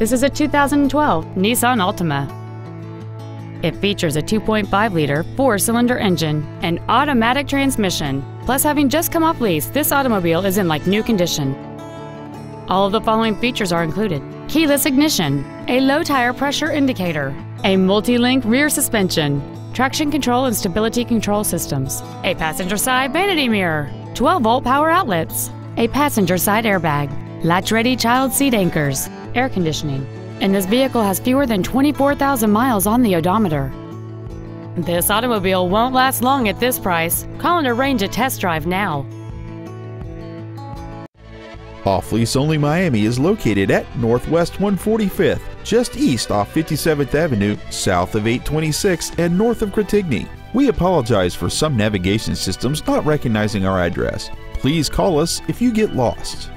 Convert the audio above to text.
This is a 2012 Nissan Altima. It features a 2.5-liter four-cylinder engine, an automatic transmission. Plus, having just come off lease, this automobile is in like new condition. All of the following features are included. Keyless ignition, a low tire pressure indicator, a multi-link rear suspension, traction control and stability control systems, a passenger side vanity mirror, 12-volt power outlets, a passenger side airbag, latch-ready child seat anchors, air conditioning, and this vehicle has fewer than 24,000 miles on the odometer. This automobile won't last long at this price. Call and arrange a test drive now. Off Lease Only Miami is located at Northwest 145th, just east off 57th Avenue, south of 826, and north of Gratigny. We apologize for some navigation systems not recognizing our address. Please call us if you get lost.